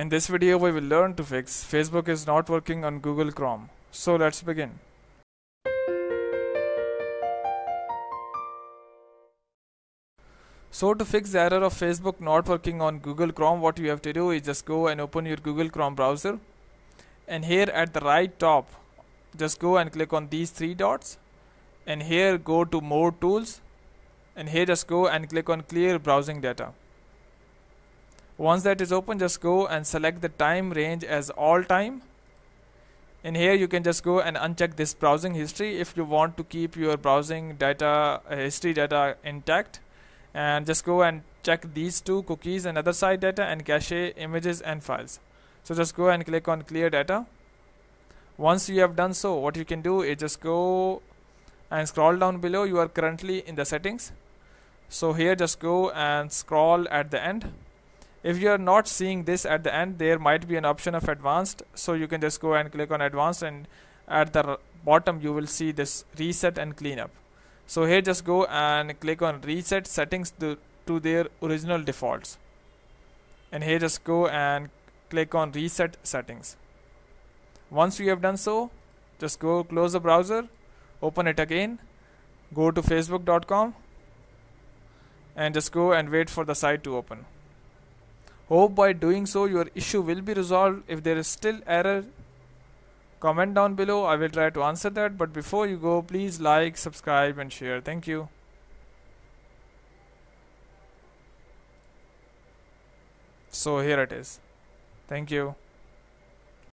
In this video we will learn to fix. Facebook is not working on Google Chrome. So let's begin. So to fix the error of Facebook not working on Google Chrome what you have to do is just go and open your Google Chrome browser. And here at the right top just go and click on these three dots. And here go to more tools. And here just go and click on clear browsing data once that is open just go and select the time range as all time. In here you can just go and uncheck this browsing history if you want to keep your browsing data uh, history data intact. And just go and check these two cookies and other site data and cache images and files. So just go and click on clear data. Once you have done so what you can do is just go and scroll down below. You are currently in the settings. So here just go and scroll at the end if you are not seeing this at the end there might be an option of advanced. So you can just go and click on advanced and at the bottom you will see this reset and cleanup so here just go and click on reset settings to, to their original defaults. And here just go and click on reset settings. Once you have done so just go close the browser open it again go to facebook.com and just go and wait for the site to open Hope by doing so your issue will be resolved. If there is still error, comment down below. I will try to answer that. But before you go, please like, subscribe and share. Thank you. So here it is. Thank you.